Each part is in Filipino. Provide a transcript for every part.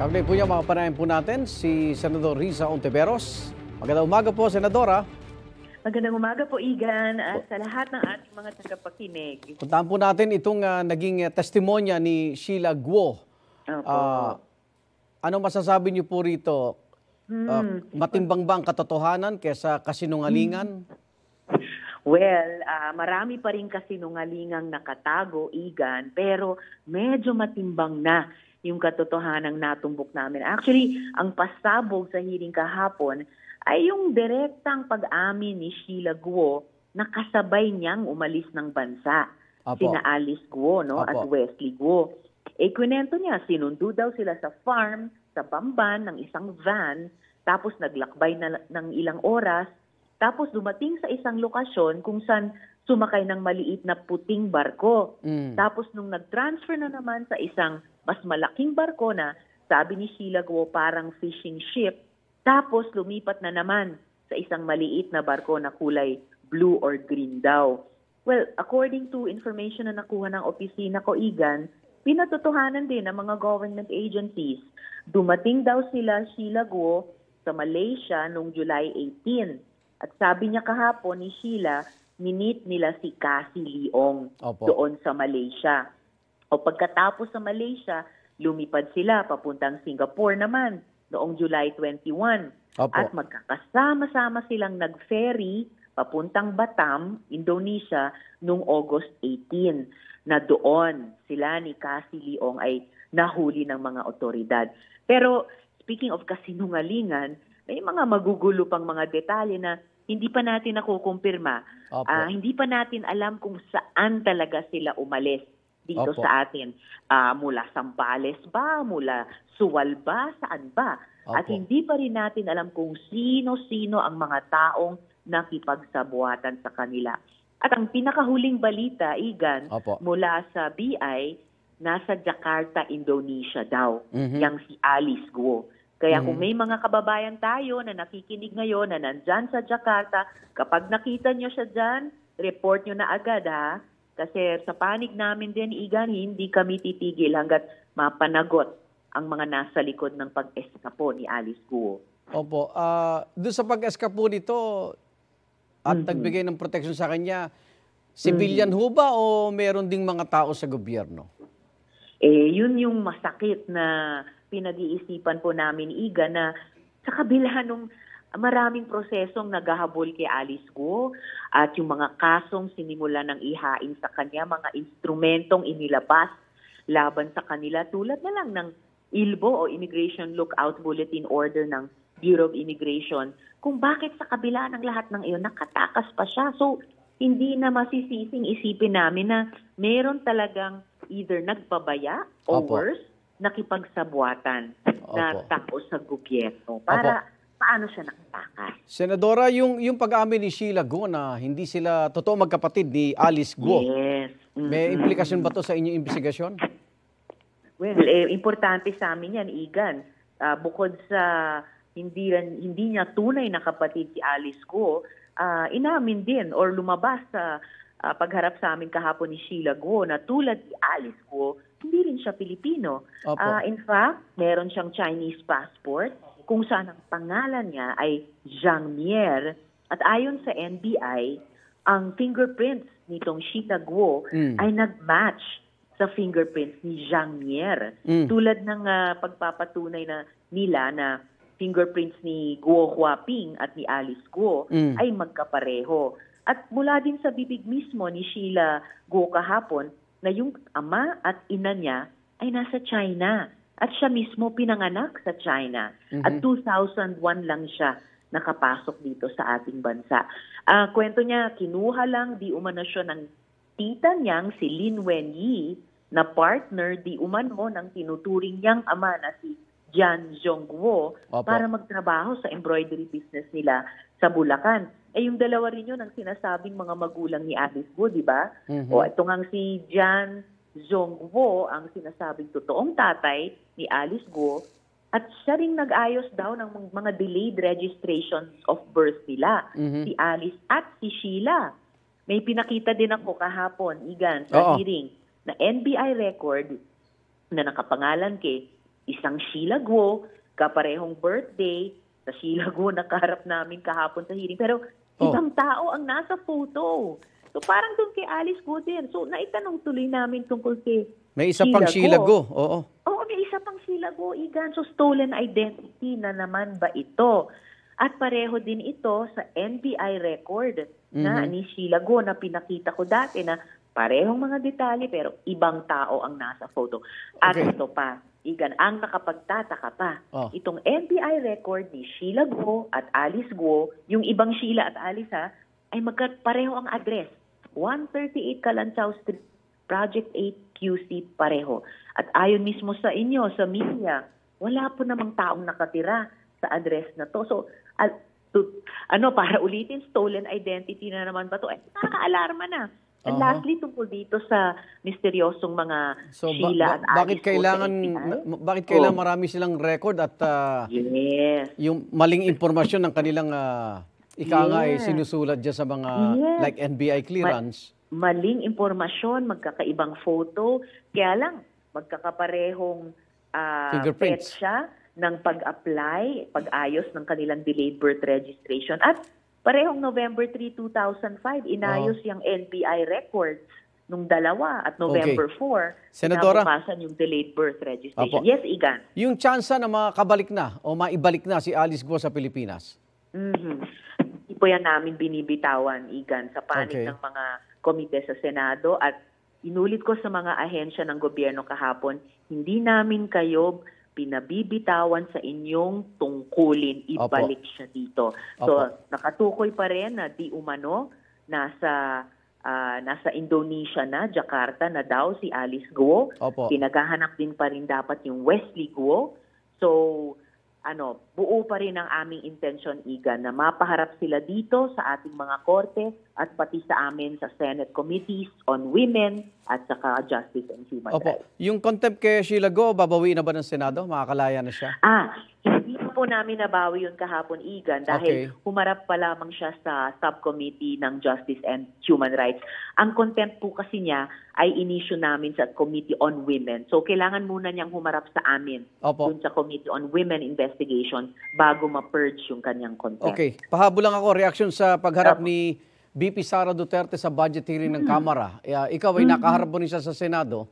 Kaugnay po niya, mga panahin po natin si Senador Risa Ontiveros. Magandang umaga po, Senadora. Magandang umaga po, Igan, at sa lahat ng ating mga tagapakinig. Puntahan po natin itong ah, naging ah, testimonya ni Sheila Guo. Opo. Ah, ano masasabi niyo po rito? Ah, matimbang ba ang katotohanan kesa kasinungalingan? well, ah, marami pa rin kasinungalingang nakatago, Igan, pero medyo matimbang na yung katotohanang natumbok namin. Actually, ang pasabog sa hearing kahapon ay yung direktang pag-amin ni Sheila Guo na kasabay niyang umalis ng bansa. Apo. Sina Alice Guo no, at Apo. Wesley Guo. Eh, kwento niya, sinundo daw sila sa farm, sa Bamban, ng isang van, tapos naglakbay na, ng ilang oras, tapos dumating sa isang lokasyon kung saan sumakay ng maliit na puting barko. Mm. Tapos nung nag-transfer na naman sa isang mas malaking barko na, sabi ni Sheila Guo parang fishing ship, tapos lumipat na naman sa isang maliit na barko na kulay blue or green daw. Well, according to information na nakuha ng opisina ko, Igan, pinatotohanan din ng mga government agencies. Dumating daw sila, Sheila Guo, sa Malaysia noong July 18. At sabi niya kahapon ni Sheila, minit nila si Cassie Leong Opo. doon sa Malaysia. O pagkatapos sa Malaysia, lumipad sila papuntang Singapore naman noong July 21. Opo. At magkakasama-sama silang nag-ferry papuntang Batam, Indonesia, noong August 18 na doon sila ni Cassie Leong ay nahuli ng mga otoridad. Pero speaking of kasinungalingan, may mga magugulo pang mga detalye na hindi pa natin nakukumpirma. Ah, hindi pa natin alam kung saan talaga sila umalis dito Opo. sa atin. Ah, mula Sambales ba? Mula Suwal ba? Saan ba? At Opo. hindi pa rin natin alam kung sino-sino ang mga taong nakipagsabuatan sa kanila. At ang pinakahuling balita, Igan, Opo. mula sa BI, nasa Jakarta, Indonesia daw, Mhm. yang si Alice Guo. Kaya kung Mhm. may mga kababayan tayo na nakikinig ngayon na nandyan sa Jakarta, kapag nakita nyo siya dyan, report nyo na agad ha. Kasi sa panig namin din, Igan, hindi kami titigil hanggat mapanagot ang mga nasa likod ng pag-eskapo ni Alice Guo. Opo. Ah, doon sa pag-escape po nito at Mhm. nagbigay ng protection sa kanya, civilian ho ba o meron ding mga tao sa gobyerno? Eh, yun yung masakit na pinag-iisipan po namin, Iga, na sa kabila nung maraming prosesong naghahabol kay Alice Guo at yung mga kasong sinimula ng ihain sa kanya, mga instrumentong inilabas laban sa kanila tulad na lang ng ILBO o Immigration Lookout Bulletin Order ng Bureau of Immigration kung bakit sa kabila ng lahat ng iyon nakatakas pa siya. So, hindi na masisising isipin namin na meron talagang either nagpabaya o Opo. worse, nakipagsabuatan na Opo. tao sa gobyerno para paano siya nakatakas. Senadora, yung, yung pag-amin ni Sheila Guo na hindi sila totoo magkapatid ni Alice Guo, Yes. may Mm-mm. implikasyon ba to sa inyong investigasyon? Well, eh, importante sa amin yan, Igan. Ah, bukod sa hindi, hindi niya tunay na kapatid si Alice Guo, ah, inamin din or lumabas sa ah, pagharap sa amin kahapon ni Sheila Guo na tulad ni Alice Guo, hindi rin siya Pilipino. Opo. Ah, in fact, meron siyang Chinese passport kung saan ang pangalan niya ay Zhang Mier. At ayon sa NBI, ang fingerprints nitong Sheila Guo Mm. ay nag-match sa fingerprints ni Zhang Mier. Mm. Tulad ng ah, pagpapatunay na nila na fingerprints ni Guo Huaping at ni Alice Guo Mm. ay magkapareho. At mula din sa bibig mismo ni Sheila Guo kahapon na yung ama at ina niya ay nasa China. At siya mismo pinanganak sa China. At 2001 lang siya nakapasok dito sa ating bansa. Ah, kwento niya, kinuha lang di umano siya ng tita niyang si Lin Wenyi na partner di umano ng tinuturing niyang ama na si Jian Zhongguo Opo. para magtrabaho sa embroidery business nila sa Bulacan. Eh yung dalawa rin yun ang sinasabing mga magulang ni Alice Guo, di ba? Mhm. O ito ngang si Jian Zhongguo ang sinasabing totoong tatay ni Alice Guo at siya ring nag-ayos daw ng mga delayed registrations of birth nila, Mhm. si Alice at si Sheila. May pinakita din ako kahapon, Igan, sa Oo. hearing, na NBI record na nakapangalan kay isang Sheila Guo, kaparehong birthday, sa Sheila Guo nakaharap namin kahapon sa hearing. Pero Oh. ibang tao ang nasa photo. So parang doon kay Alice Guo din. So naitanong tuloy namin tungkol kay May isa pang Sheila Sheila Go. Oo. Oo, may isa pang Sheila Go, Igan. So, stolen identity na naman ba ito? At pareho din ito sa NBI record na Mhm. ni Sheila Go na pinakita ko dati na parehong mga detalye pero ibang tao ang nasa photo. At Okay. ito pa, Igan, ang nakapagtataka pa, Oh. itong NBI record ni Sheila Go at Alice Go, yung ibang Sheila at Alice ha, ay magkapareho ang address. 138 Kalanchaw Street, Project 8 QC pareho. At ayon mismo sa inyo, sa media, wala po namang taong nakatira sa address na to. So, al- to- ano, para ulitin, stolen identity na naman ba to? Eh, nakaka-alarma na. And Aha. lastly, tungkol dito sa misteryosong mga So ba- Sheila ba- at bakit Alice sa kailangan na- bakit kailangan Oh. marami silang record at ah, Yes. yung maling impormasyon ng kanilang ah, ika nga ay Yes. sinusulat dyan sa mga Yes. like NBI clearance. maling impormasyon, magkakaibang photo, kaya lang magkakaparehong Fingerprints. petsa ng pag-apply, pag-ayos ng kanilang delayed birth registration. At parehong November 3, 2005, inayos Oh. yung NBI records nung dalawa at November 4, Senadora. yung delayed birth registration. Apo. Yes, Igan. Yung tsansa na makabalik na o maibalik na si Alice Guo sa Pilipinas. Mhm. Hindi po yan namin binibitawan, Igan, sa panig Okay. ng mga komite sa Senado at inulit ko sa mga ahensya ng gobyerno kahapon, hindi namin kayo pinabibitawan sa inyong tungkulin. Ibalik siya dito. So, Opo. nakatukoy pa rin na di umano nasa ah, nasa Indonesia na, Jakarta na daw si Alice Guo. Opo. Pinaghahanap din pa rin dapat yung Wesley Guo. So, ano, buo pa rin ang aming intention, Iga, na mapaharap sila dito sa ating mga korte at pati sa amin sa Senate Committees on Women at saka Justice and Human Opo. Rights. Yung contempt kay Sheila Go, babawi na ba ng Senado? Makakalaya na siya? Ah, po namin nabawi yun kahapon, Igan, dahil Okay. humarap pa lamang siya sa subcommittee ng Justice and Human Rights. Ang contempt po kasi niya ay inisyu namin sa Committee on Women. So, kailangan muna niyang humarap sa amin Opo. dun sa Committee on Women Investigation bago ma-purge yung kanyang contempt. Okay. Pahabo lang ako, reaction sa pagharap Opo. ni BP Sara Duterte sa budget hearing ng Kamara. Ikaw ay nakaharap mo rin siya sa Senado.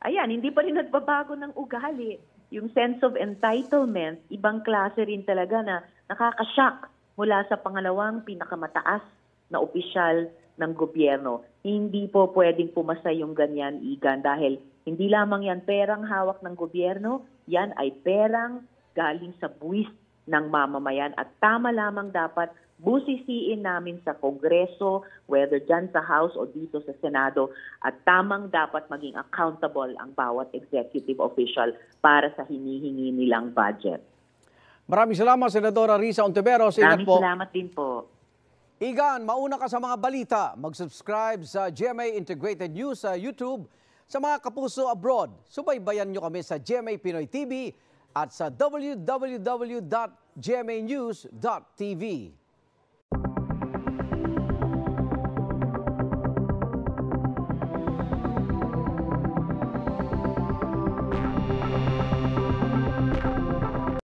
Ayan, hindi pa rin nagbabago ng ugali. Yung sense of entitlement, ibang klase rin talaga na nakakashock mula sa pangalawang pinakamataas na opisyal ng gobyerno. Hindi po pwedeng pumasa yung ganyan, Igan, dahil hindi lamang yan perang hawak ng gobyerno, yan ay perang galing sa buwis ng mamamayan at tama lamang dapat busisiin namin sa Kongreso, whether dyan sa House o dito sa Senado, at tamang dapat maging accountable ang bawat executive official para sa hinihingi nilang budget. Maraming salamat, Senadora Risa Ontiveros. Maraming po. salamat din po. Igan, mauna ka sa mga balita. Mag-subscribe sa GMA Integrated News sa YouTube. Sa mga kapuso abroad, subaybayan nyo kami sa GMA Pinoy TV at sa www.gmanews.tv.